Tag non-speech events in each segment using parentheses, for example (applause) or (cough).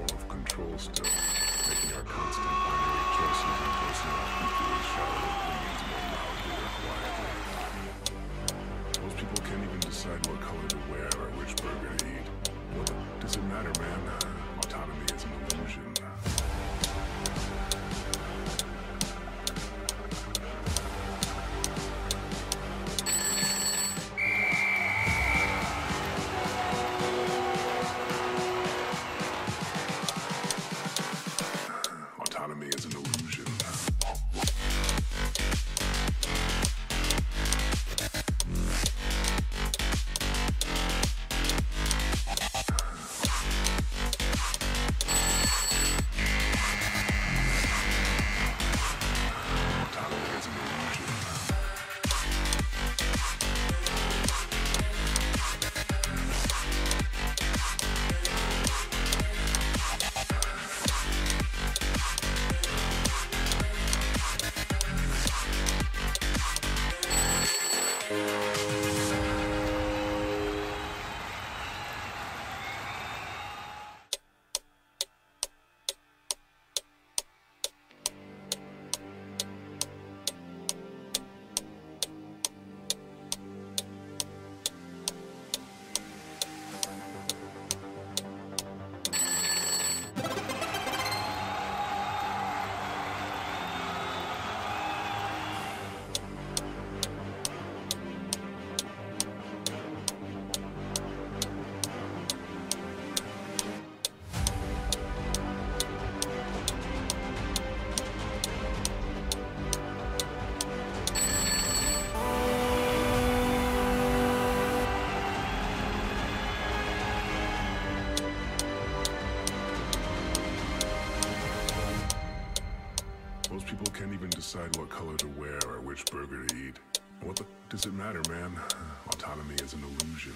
form of control still, making our constant binary choices and shallow opinions more loudly or quietly. Most people can't even decide what color to wear or which burger to eat. What does it matter, man? Uh, can't even decide what color to wear or which burger to eat. What the does it matter, man? (sighs) Autonomy is an illusion.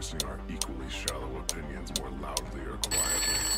Voicing our equally shallow opinions more loudly or quietly.